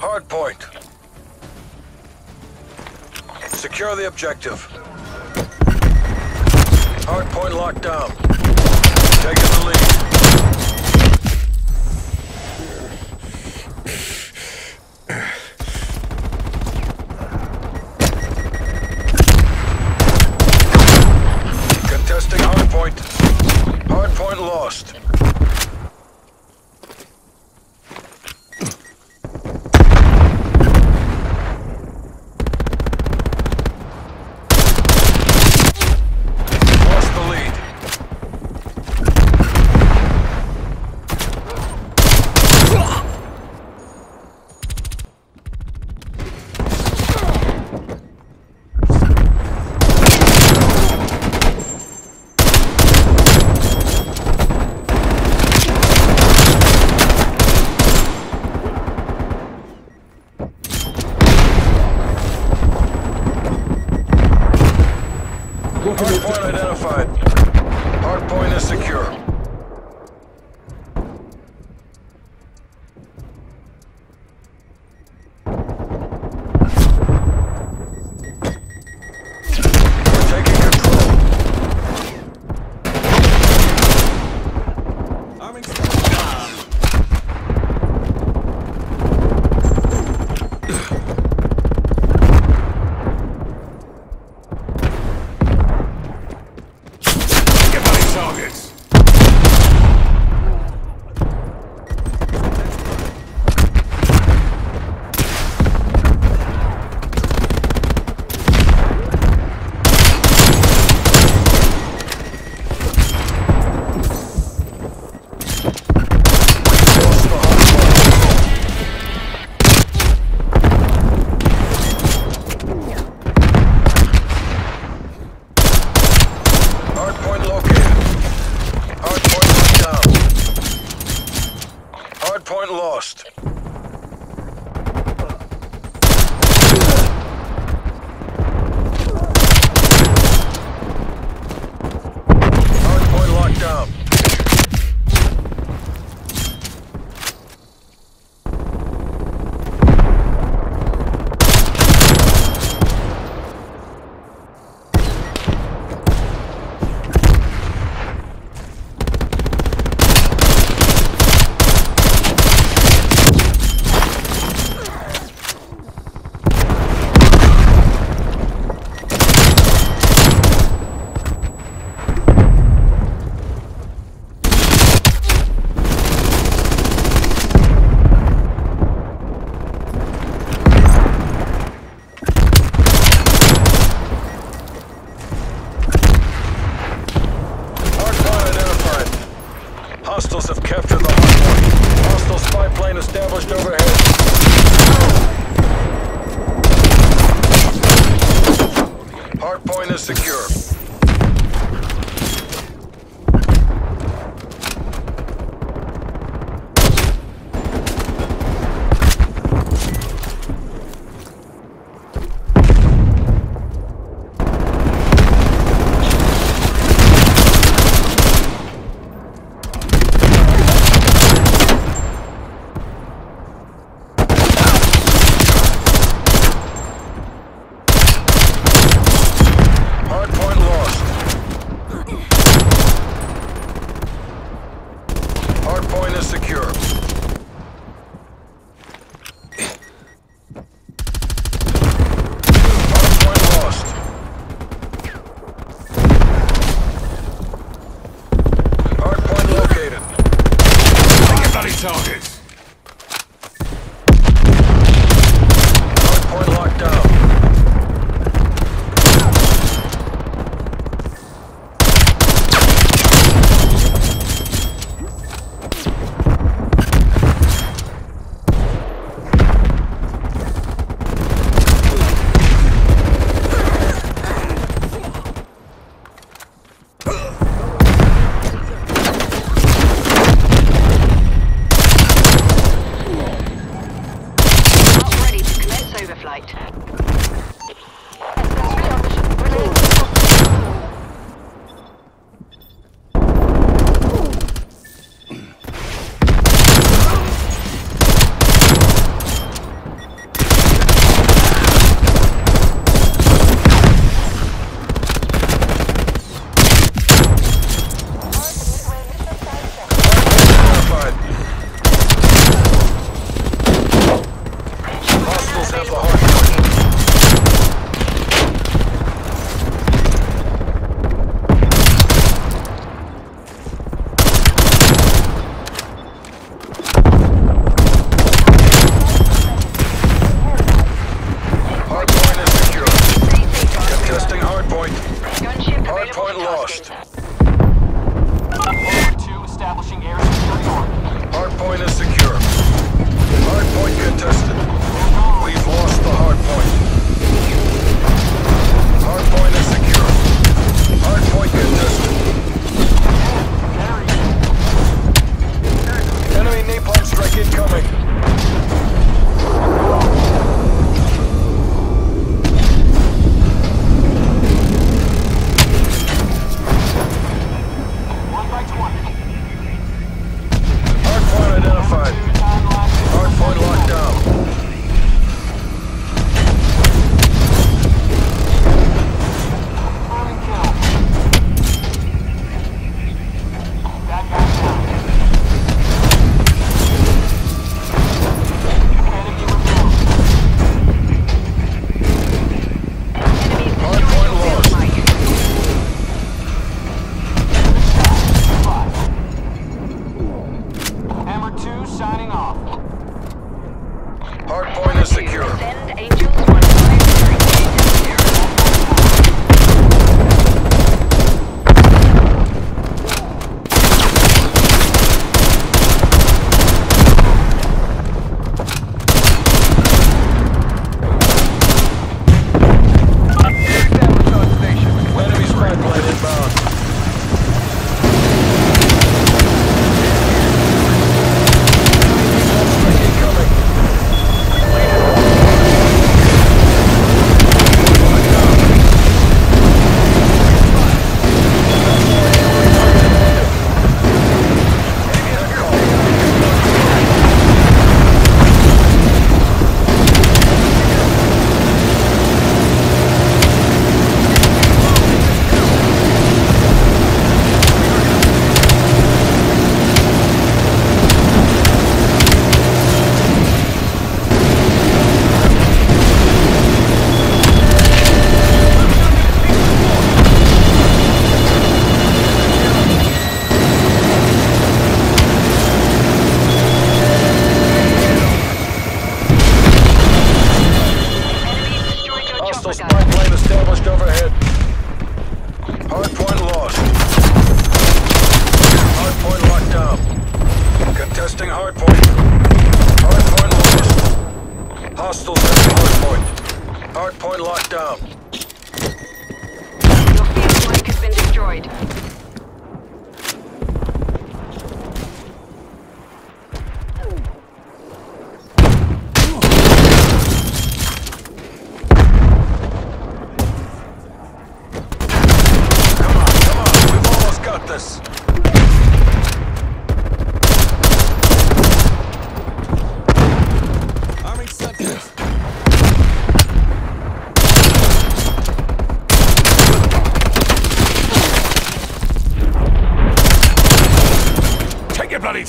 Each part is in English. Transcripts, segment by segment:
Hard point. Secure the objective. Hard point locked down. Taking the lead. targets. Hardpoint is secure. established overhead. Hardpoint lost. Hardpoint locked down. Contesting hardpoint. Hardpoint lost. Hostiles at hardpoint. Hardpoint locked down. Your fleet has been destroyed.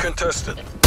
contested.